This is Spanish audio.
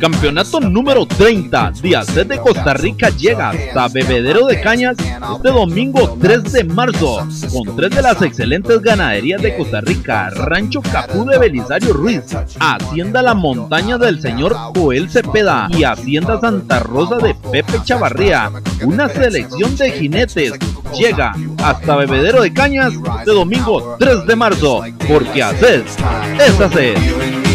Campeonato número 30 de de Costa Rica llega hasta Bebedero de Cañas este domingo 3 de marzo con tres de las excelentes ganaderías de Costa Rica, Rancho Capú de Belisario Ruiz, Hacienda La Montaña del señor Joel Cepeda y Hacienda Santa Rosa de Pepe Chavarría. Una selección de jinetes llega hasta Bebedero de Cañas este domingo 3 de marzo, porque hacer es hacer.